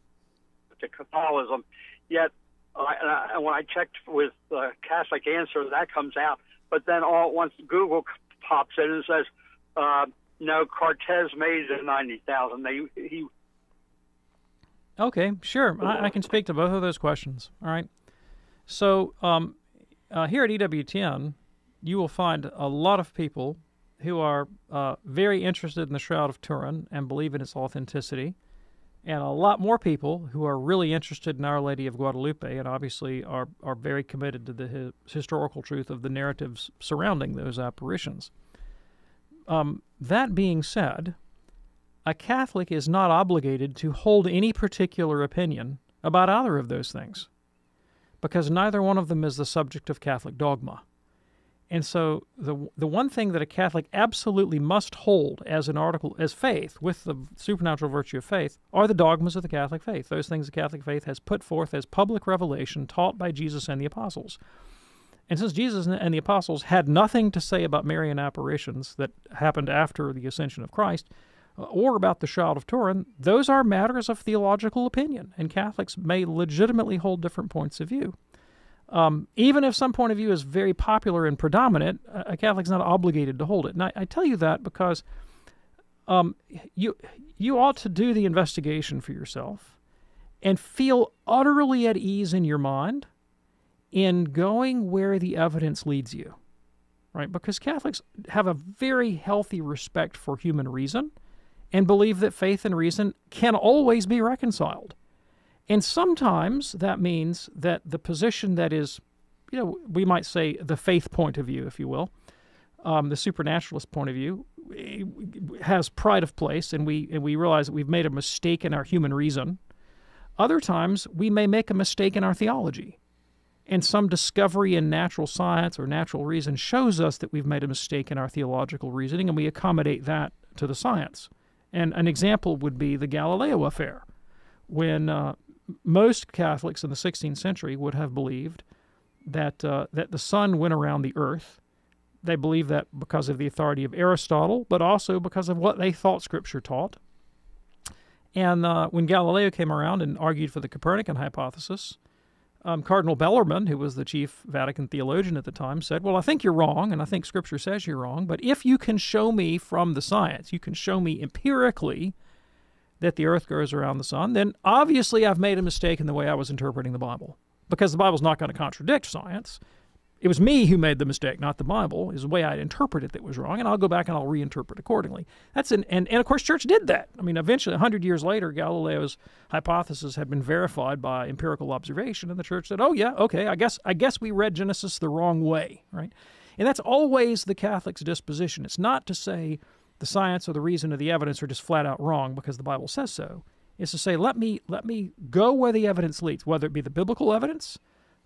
to Catholicism. Yet, uh, and, I, and when I checked with uh, Catholic Answer, that comes out. But then all at once Google pops in and says, uh, "No, Cortez made the 90,000. They he Okay, sure. I, I, can speak to both of those questions. All right. So um, uh, here at EWTN, you will find a lot of people who are uh, very interested in the Shroud of Turin and believe in its authenticity, and a lot more people who are really interested in Our Lady of Guadalupe and obviously are, are very committed to the hi- historical truth of the narratives surrounding those apparitions. Um, that being said, a Catholic is not obligated to hold any particular opinion about either of those things because neither one of them is the subject of Catholic dogma. And so the the one thing that a Catholic absolutely must hold as an article as faith with the supernatural virtue of faith are the dogmas of the Catholic faith. Those things the Catholic faith has put forth as public revelation taught by Jesus and the apostles. And since Jesus and the apostles had nothing to say about Marian apparitions that happened after the ascension of Christ, or about the Shroud of Turin, those are matters of theological opinion, and Catholics may legitimately hold different points of view. Um, even if some point of view is very popular and predominant, a Catholic's not obligated to hold it. And I, I tell you that because um, you you ought to do the investigation for yourself and feel utterly at ease in your mind in going where the evidence leads you, right? Because Catholics have a very healthy respect for human reason and believe that faith and reason can always be reconciled. And sometimes that means that the position that is, you know, we might say the faith point of view, if you will, um, the supernaturalist point of view, eh, has pride of place, and we and we realize that we've made a mistake in our human reason. Other times we may make a mistake in our theology, and some discovery in natural science or natural reason shows us that we've made a mistake in our theological reasoning, and we accommodate that to the science. And an example would be the Galileo affair, when uh, most Catholics in the 16th century would have believed that uh, that the sun went around the earth, they believed that because of the authority of Aristotle, but also because of what they thought Scripture taught. And uh, when Galileo came around and argued for the Copernican hypothesis, um, Cardinal Bellarmine, who was the chief Vatican theologian at the time, said, Well, I think you're wrong, and I think Scripture says you're wrong, but if you can show me from the science, you can show me empirically that the earth goes around the sun, then obviously I've made a mistake in the way I was interpreting the Bible. Because the Bible's not going to contradict science. It was me who made the mistake, not the Bible. Is the way I'd interpret it that was wrong, and I'll go back and I'll reinterpret accordingly. That's an and, and of course, church did that. I mean, eventually, hundred years later, Galileo's hypothesis had been verified by empirical observation, and the church said, "Oh yeah, okay, I guess I guess we read Genesis the wrong way, right?" And that's always the Catholic's disposition. It's not to say the science or the reason or the evidence are just flat out wrong because the Bible says so. It's to say, let me let me go where the evidence leads, whether it be the biblical evidence,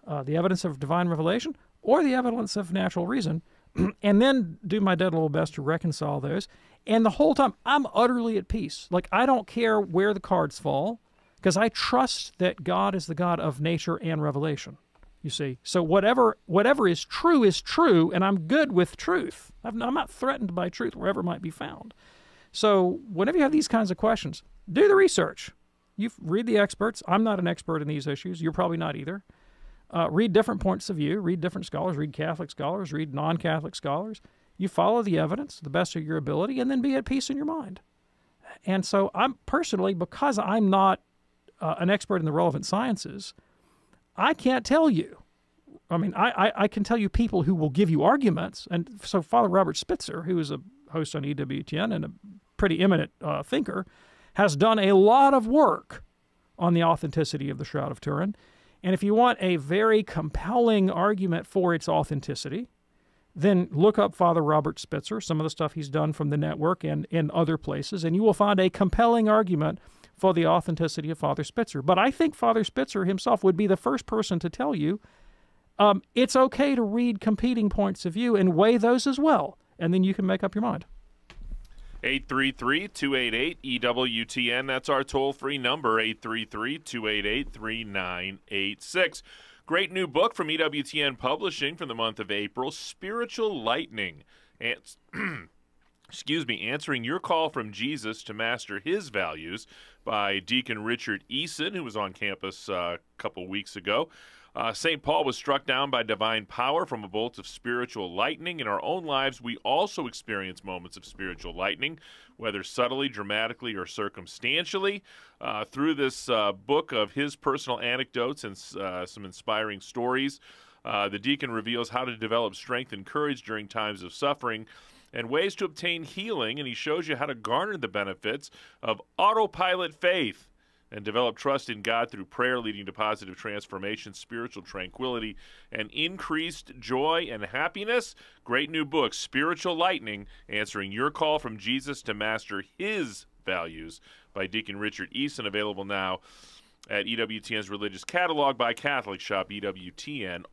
uh, the evidence of divine revelation, or the evidence of natural reason, and then do my dead little best to reconcile those. And the whole time, I'm utterly at peace. Like, I don't care where the cards fall because I trust that God is the God of nature and revelation. You see, so whatever whatever is true is true, and I'm good with truth. I'm not threatened by truth wherever it might be found. So whenever you have these kinds of questions, do the research. You read the experts. I'm not an expert in these issues. You're probably not either. Uh, read different points of view, read different scholars, read Catholic scholars, read non Catholic scholars. You follow the evidence to the best of your ability and then be at peace in your mind. And so, I'm personally, because I'm not uh, an expert in the relevant sciences, I can't tell you. I mean, I, I, I, can tell you people who will give you arguments. And so, Father Robert Spitzer, who is a host on EWTN and a pretty eminent uh, thinker, has done a lot of work on the authenticity of the Shroud of Turin. And if you want a very compelling argument for its authenticity, then look up Father Robert Spitzer, some of the stuff he's done from the network and in other places, and you will find a compelling argument for the authenticity of Father Spitzer. But I think Father Spitzer himself would be the first person to tell you um, it's okay to read competing points of view and weigh those as well, and then you can make up your mind. 833 288 EWTN. That's our toll free number, 833 288 3986. Great new book from EWTN Publishing for the month of April Spiritual Lightning. And, excuse me, answering your call from Jesus to master his values by Deacon Richard Eason, who was on campus uh, a couple weeks ago. Uh, St. Paul was struck down by divine power from a bolt of spiritual lightning. In our own lives, we also experience moments of spiritual lightning, whether subtly, dramatically, or circumstantially. Uh, through this uh, book of his personal anecdotes and uh, some inspiring stories, uh, the deacon reveals how to develop strength and courage during times of suffering and ways to obtain healing, and he shows you how to garner the benefits of autopilot faith and develop trust in God through prayer, leading to positive transformation, spiritual tranquility, and increased joy and happiness. Great new book, Spiritual Lightning, answering your call from Jesus to master his values by Deacon Richard Eason, available now at EWTN's religious catalog by Catholic Shop, EWTNRC.com.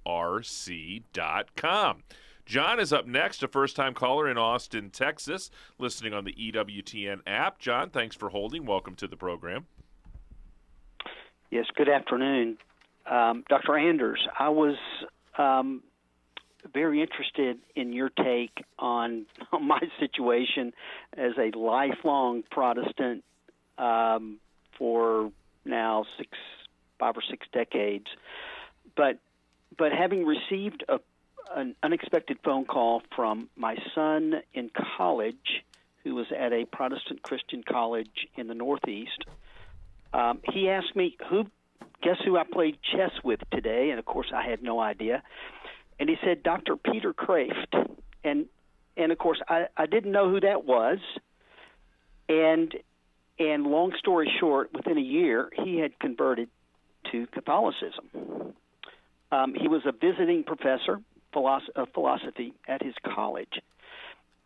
John is up next, a first time caller in Austin, Texas, listening on the EWTN app. John, thanks for holding. Welcome to the program. Yes, good afternoon. Um, Dr. Anders, I was um, very interested in your take on, on, my situation as a lifelong Protestant um, for now six, five or six decades. But, but having received a, an unexpected phone call from my son in college, who was at a Protestant Christian college in the Northeast, um, he asked me who, guess who I played chess with today, and of course I had no idea. And he said Dr. Peter Kreeft, and and of course I I didn't know who that was, and and long story short, within a year he had converted to Catholicism. Um, he was a visiting professor of philosophy at his college,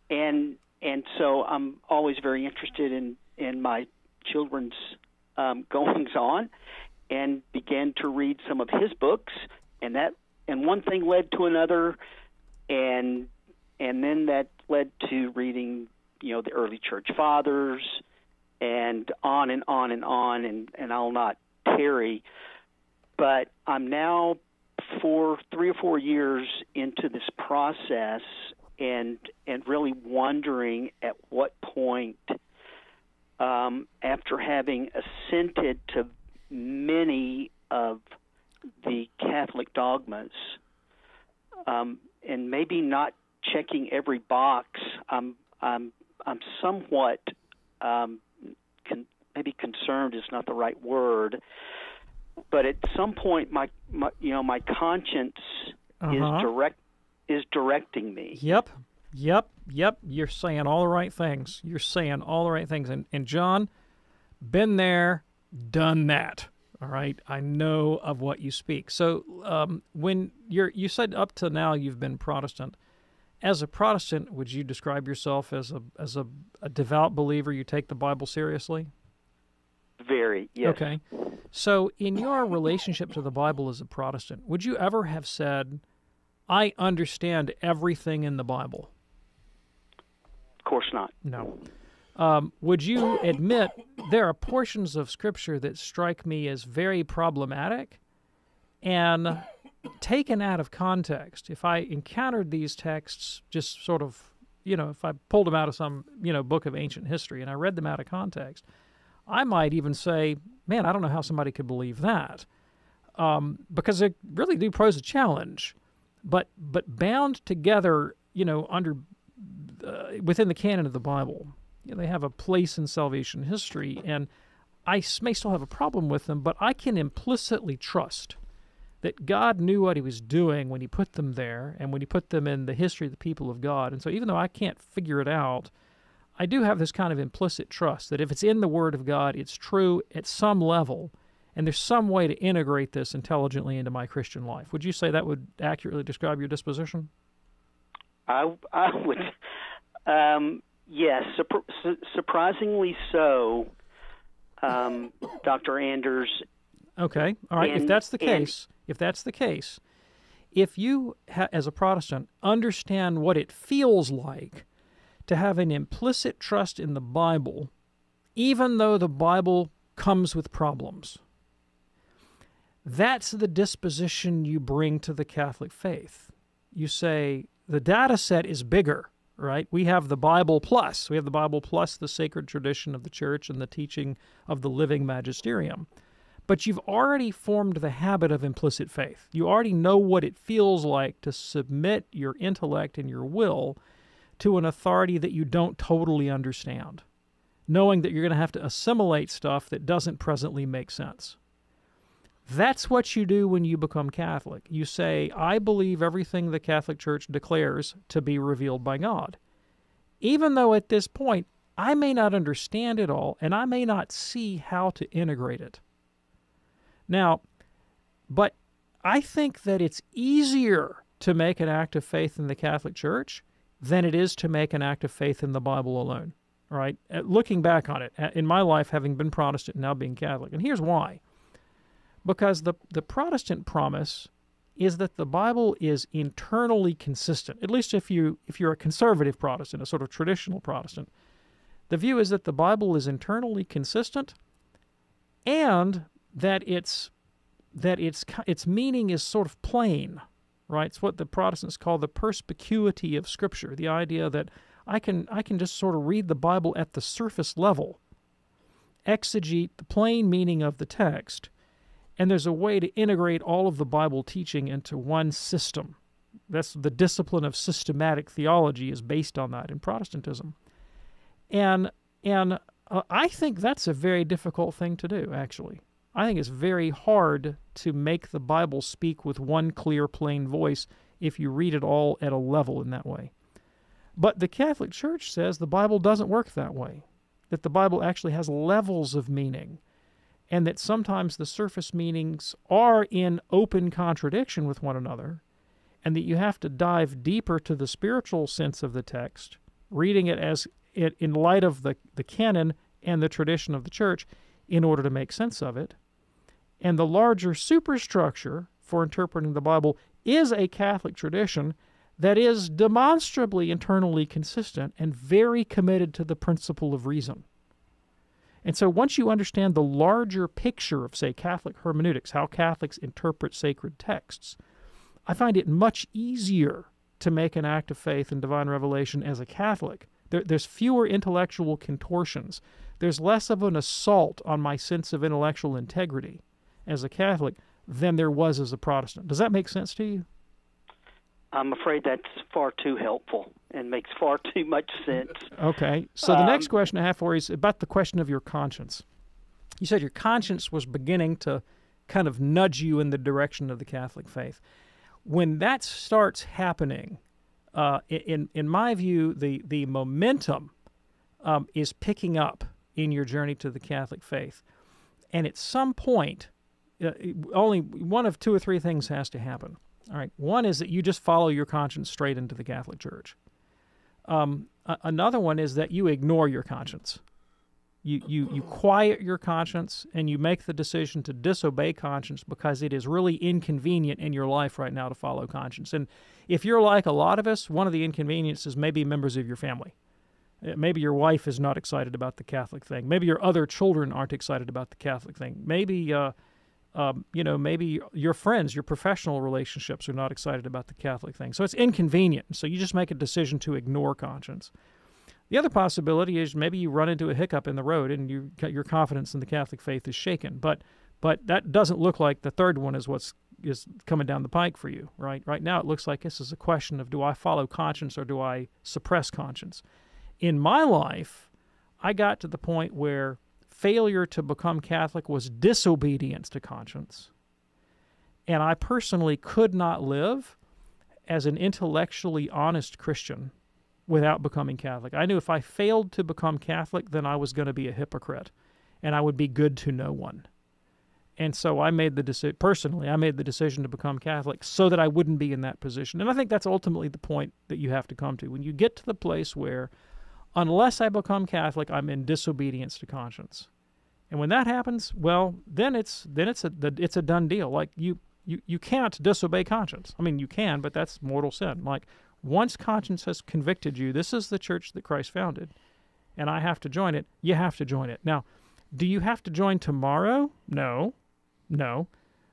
and and so I'm always very interested in in my children's um, goings on, and began to read some of his books, and that and one thing led to another, and and then that led to reading you know the early church fathers, and on and on and on, and and I'll not tarry, but I'm now for three or four years into this process, and and really wondering at what point, um, after having assented to many of the Catholic dogmas, um, and maybe not checking every box, I'm I'm I'm somewhat um, con- maybe concerned is not the right word, but at some point my, my you know my conscience Uh-huh. is direct is directing me. Yep. Yep. Yep. You're saying all the right things. You're saying all the right things. And, and John, been there, done that. All right. I know of what you speak. So um, when you're, you said up to now you've been Protestant. As a Protestant, would you describe yourself as a as a, a devout believer? You take the Bible seriously. Very yes. Okay. So, in your relationship to the Bible as a Protestant, would you ever have said, I understand everything in the Bible? Of course not. No. Um, would you admit there are portions of Scripture that strike me as very problematic and taken out of context? If I encountered these texts just sort of, you know, if I pulled them out of some, you know, book of ancient history and I read them out of context, I might even say, man, I don't know how somebody could believe that. Um, because they really do pose a challenge. But but bound together, you know, under uh, within the canon of the Bible, you know, they have a place in salvation history, and I may still have a problem with them, but I can implicitly trust that God knew what He was doing when He put them there, and when He put them in the history of the people of God. And so, even though I can't figure it out, I do have this kind of implicit trust that if it's in the Word of God, it's true at some level, and there's some way to integrate this intelligently into my Christian life. Would you say that would accurately describe your disposition? I I would um, yes, surpr- su- surprisingly so, um, Dr. Anders. Okay. All right. if that's the and- case, if that's the case, if you, ha- as a Protestant, understand what it feels like to have an implicit trust in the Bible, even though the Bible comes with problems, that's the disposition you bring to the Catholic faith. You say the data set is bigger, right? We have the Bible plus. We have the Bible plus the sacred tradition of the church and the teaching of the living magisterium. But you've already formed the habit of implicit faith. You already know what it feels like to submit your intellect and your will to an authority that you don't totally understand, knowing that you're going to have to assimilate stuff that doesn't presently make sense. That's what you do when you become Catholic. You say, I believe everything the Catholic Church declares to be revealed by God. Even though at this point I may not understand it all and I may not see how to integrate it. Now, but I think that it's easier to make an act of faith in the Catholic Church than it is to make an act of faith in the Bible alone. Right? Uh, Looking back on it, uh, in my life, having been Protestant and now being Catholic, and here's why because the, the Protestant promise is that the Bible is internally consistent. At least if you if you're a conservative Protestant, a sort of traditional Protestant, the view is that the Bible is internally consistent, and that its that its its meaning is sort of plain, right? It's what the Protestants call the perspicuity of Scripture, the idea that I can I can just sort of read the Bible at the surface level, exegete the plain meaning of the text, and there's a way to integrate all of the Bible teaching into one system. That's the discipline of systematic theology is based on that in Protestantism. And and uh, I think that's a very difficult thing to do actually. I think it's very hard to make the Bible speak with one clear plain voice if you read it all at a level in that way. But the Catholic Church says the Bible doesn't work that way. That the Bible actually has levels of meaning and that sometimes the surface meanings are in open contradiction with one another, and that you have to dive deeper to the spiritual sense of the text, reading it as it in light of the, the canon and the tradition of the church in order to make sense of it. And the larger superstructure for interpreting the Bible is a Catholic tradition that is demonstrably internally consistent and very committed to the principle of reason. And so once you understand the larger picture of, say, Catholic hermeneutics, how Catholics interpret sacred texts, I find it much easier to make an act of faith in divine revelation as a Catholic. There, there's fewer intellectual contortions. There's less of an assault on my sense of intellectual integrity as a Catholic than there was as a Protestant. Does that make sense to you? I'm afraid that's far too helpful and makes far too much sense. Okay. So the next Um, question I have for you is about the question of your conscience. You said your conscience was beginning to kind of nudge you in the direction of the Catholic faith. When that starts happening, uh, in in my view, the the momentum um, is picking up in your journey to the Catholic faith, and at some point, uh, only one of two or three things has to happen. All right, one is that you just follow your conscience straight into the Catholic Church. Um, a- another one is that you ignore your conscience. You, you, you quiet your conscience and you make the decision to disobey conscience because it is really inconvenient in your life right now to follow conscience. And if you're like a lot of us, one of the inconveniences may be members of your family. Uh, Maybe your wife is not excited about the Catholic thing. Maybe your other children aren't excited about the Catholic thing. Maybe, uh, um, you know, maybe your friends, your professional relationships are not excited about the Catholic thing. So it's inconvenient. So you just make a decision to ignore conscience. The other possibility is maybe you run into a hiccup in the road and you, your confidence in the Catholic faith is shaken. But but that doesn't look like the third one is what's is coming down the pike for you, right? Right now it looks like this is a question of do I follow conscience or do I suppress conscience? In my life, I got to the point where failure to become Catholic was disobedience to conscience. And I personally could not live as an intellectually honest Christian without becoming Catholic. I knew if I failed to become Catholic, then I was going to be a hypocrite and I would be good to no one. And so I made the decision, personally, I made the decision to become Catholic so that I wouldn't be in that position. And I think that's ultimately the point that you have to come to. When you get to the place where, unless I become Catholic, I'm in disobedience to conscience. And when that happens, well, then it's then it's a the, it's a done deal. Like you you you can't disobey conscience. I mean, you can, but that's mortal sin. Like once conscience has convicted you, this is the church that Christ founded, and I have to join it. You have to join it. Now, do you have to join tomorrow? No, no.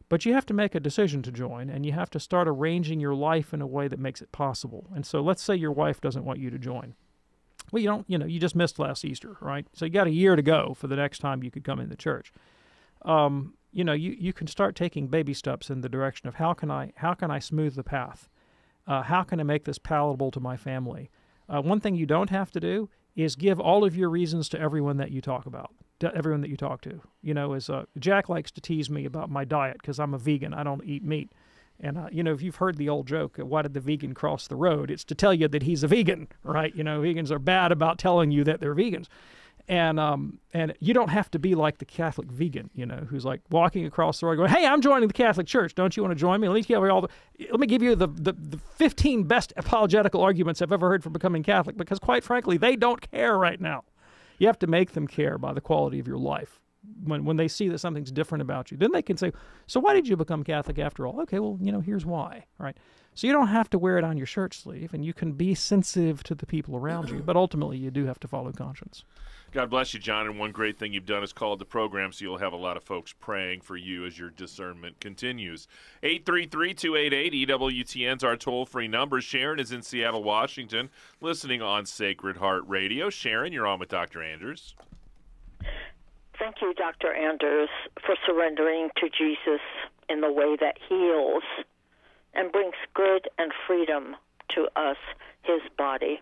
But you have to make a decision to join, and you have to start arranging your life in a way that makes it possible. And so, let's say your wife doesn't want you to join. Well, you don't, you know, you just missed last Easter, right? So you got a year to go for the next time you could come in the church. Um, you know, you, you can start taking baby steps in the direction of how can I how can I smooth the path? Uh, how can I make this palatable to my family? Uh, one thing you don't have to do is give all of your reasons to everyone that you talk about, to everyone that you talk to. You know, as uh, Jack likes to tease me about my diet because I'm a vegan, I don't eat meat. And uh, you know, if you've heard the old joke, uh, "Why did the vegan cross the road?" It's to tell you that he's a vegan, right? You know, vegans are bad about telling you that they're vegans, and um, and you don't have to be like the Catholic vegan, you know, who's like walking across the road going, "Hey, I'm joining the Catholic Church. Don't you want to join me? Let me give you all the, let me give you the, the the 15 best apologetical arguments I've ever heard for becoming Catholic." Because quite frankly, they don't care right now. You have to make them care by the quality of your life. When when they see that something's different about you, then they can say, "So why did you become Catholic after all?" Okay, well, you know, here's why. Right. So you don't have to wear it on your shirt sleeve, and you can be sensitive to the people around you. But ultimately, you do have to follow conscience. God bless you, John. And one great thing you've done is called the program, so you'll have a lot of folks praying for you as your discernment continues. 833 288 EWTN's our toll free number. Sharon is in Seattle, Washington, listening on Sacred Heart Radio. Sharon, you're on with Dr. Anders. Thank you, Dr. Anders, for surrendering to Jesus in the way that heals and brings good and freedom to us, his body.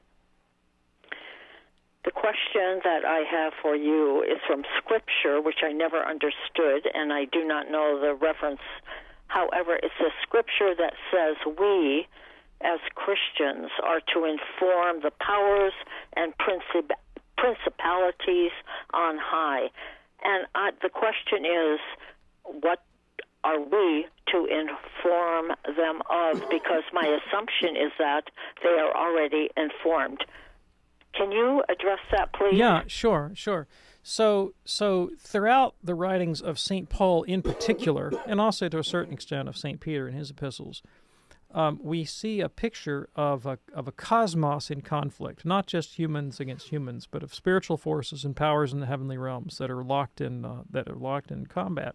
The question that I have for you is from Scripture, which I never understood, and I do not know the reference. However, it's a scripture that says we, as Christians, are to inform the powers and princip- principalities on high. And the question is, what are we to inform them of? Because my assumption is that they are already informed. Can you address that, please? Yeah, sure, sure. So, so throughout the writings of Saint Paul, in particular, and also to a certain extent of Saint Peter in his epistles, um, we see a picture of a of a cosmos in conflict, not just humans against humans, but of spiritual forces and powers in the heavenly realms that are locked in uh, that are locked in combat.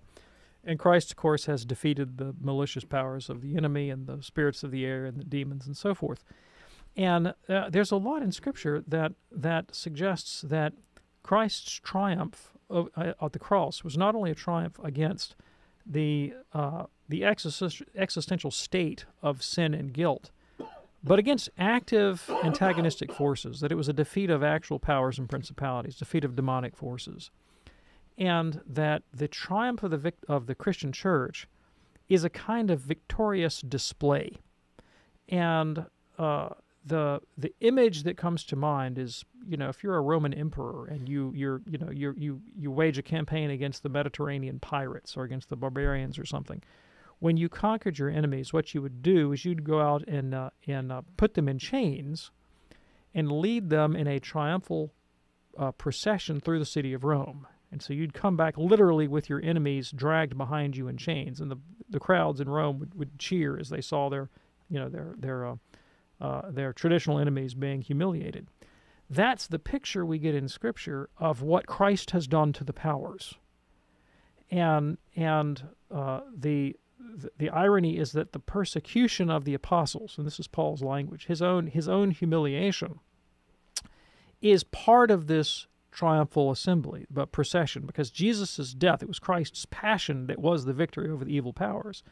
And Christ, of course, has defeated the malicious powers of the enemy and the spirits of the air and the demons and so forth. And uh, there's a lot in Scripture that that suggests that Christ's triumph of, uh, at the cross was not only a triumph against the uh, the existential state of sin and guilt, but against active antagonistic forces. That it was a defeat of actual powers and principalities, defeat of demonic forces, and that the triumph of the vic- of the Christian Church is a kind of victorious display, and uh, the the image that comes to mind is you know if you're a Roman emperor and you you're you know you you you wage a campaign against the Mediterranean pirates or against the barbarians or something when you conquered your enemies what you would do is you'd go out and uh, and uh, put them in chains and lead them in a triumphal uh, procession through the city of Rome. And so you'd come back literally with your enemies dragged behind you in chains and the the crowds in Rome would, would cheer as they saw their you know their their uh, their traditional enemies being humiliated. That's the picture we get in Scripture of what Christ has done to the powers. And and uh, the the irony is that the persecution of the apostles, and this is Paul's language, his own his own humiliation, is part of this triumphal assembly, but procession, because Jesus' death, it was Christ's passion that was the victory over the evil powers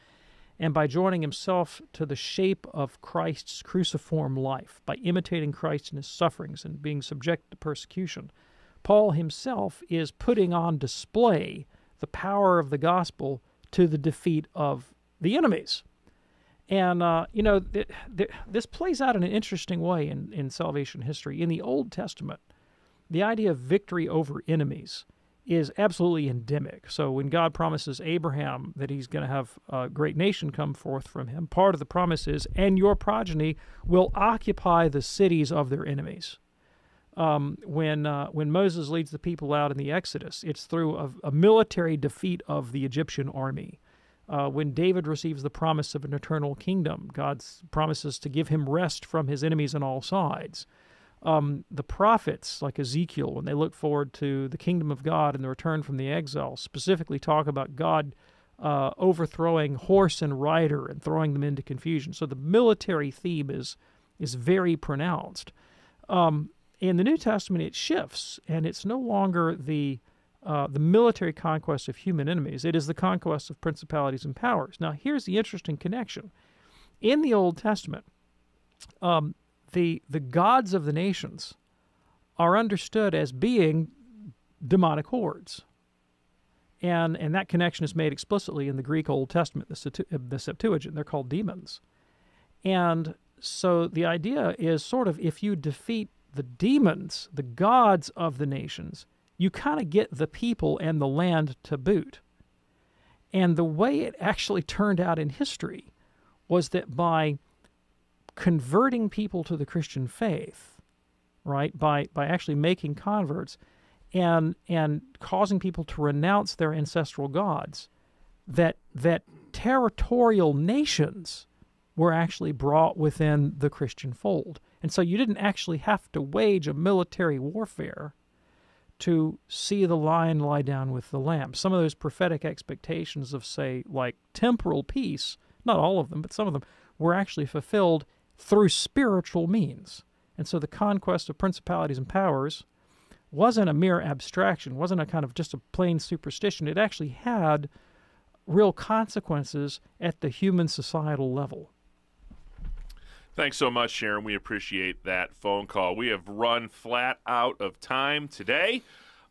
and by joining himself to the shape of Christ's cruciform life, by imitating Christ in his sufferings and being subject to persecution, Paul himself is putting on display the power of the gospel to the defeat of the enemies. And, uh, you know, th- th- this plays out in an interesting way in, in salvation history. In the Old Testament, the idea of victory over enemies is absolutely endemic. So when God promises Abraham that he's going to have a great nation come forth from him, part of the promise is, and your progeny will occupy the cities of their enemies. Um, when uh, when Moses leads the people out in the Exodus, it's through a, a military defeat of the Egyptian army. Uh, when David receives the promise of an eternal kingdom, God promises to give him rest from his enemies on all sides um, the prophets, like Ezekiel, when they look forward to the kingdom of God and the return from the exile, specifically talk about God uh, overthrowing horse and rider and throwing them into confusion. So the military theme is is very pronounced. Um, in the New Testament, it shifts, and it's no longer the uh, the military conquest of human enemies. It is the conquest of principalities and powers. Now, here's the interesting connection. In the Old Testament, um, the the gods of the nations are understood as being demonic hordes. And, and that connection is made explicitly in the Greek Old Testament, the, uh, the Septuagint. They're called demons. And so the idea is sort of if you defeat the demons, the gods of the nations, you kind of get the people and the land to boot. And the way it actually turned out in history was that by converting people to the Christian faith, right? By by actually making converts and and causing people to renounce their ancestral gods, that that territorial nations were actually brought within the Christian fold. And so you didn't actually have to wage a military warfare to see the lion lie down with the lamb. Some of those prophetic expectations of, say, like temporal peace, not all of them, but some of them, were actually fulfilled through spiritual means. And so the conquest of principalities and powers wasn't a mere abstraction, wasn't a kind of just a plain superstition. It actually had real consequences at the human societal level. Thanks so much, Sharon. We appreciate that phone call. We have run flat out of time today.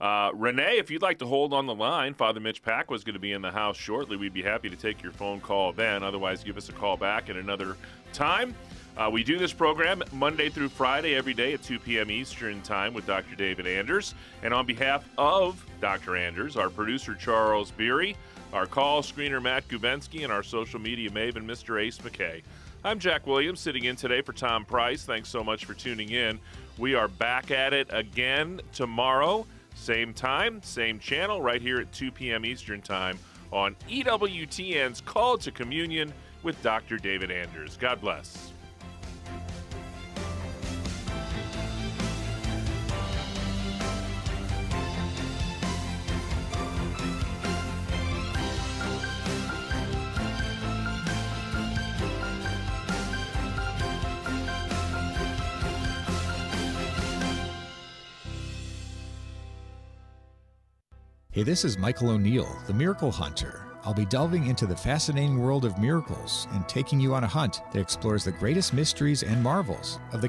Uh, Renee, if you'd like to hold on the line, Father Mitch Pacwa's going to be in the house shortly. We'd be happy to take your phone call then. Otherwise, give us a call back at another time. Uh, we do this program Monday through Friday every day at 2 p.m. Eastern Time with Dr. David Anders. And on behalf of Dr. Anders, our producer Charles Beery, our call screener Matt Gubensky, and our social media maven Mr. Ace McKay. I'm Jack Williams sitting in today for Tom Price. Thanks so much for tuning in. We are back at it again tomorrow, same time, same channel, right here at 2 p.m. Eastern Time on EWTN's Called to Communion with Dr. David Anders. God bless. Hey, this is Michael O'Neill, the Miracle Hunter. I'll be delving into the fascinating world of miracles and taking you on a hunt that explores the greatest mysteries and marvels of the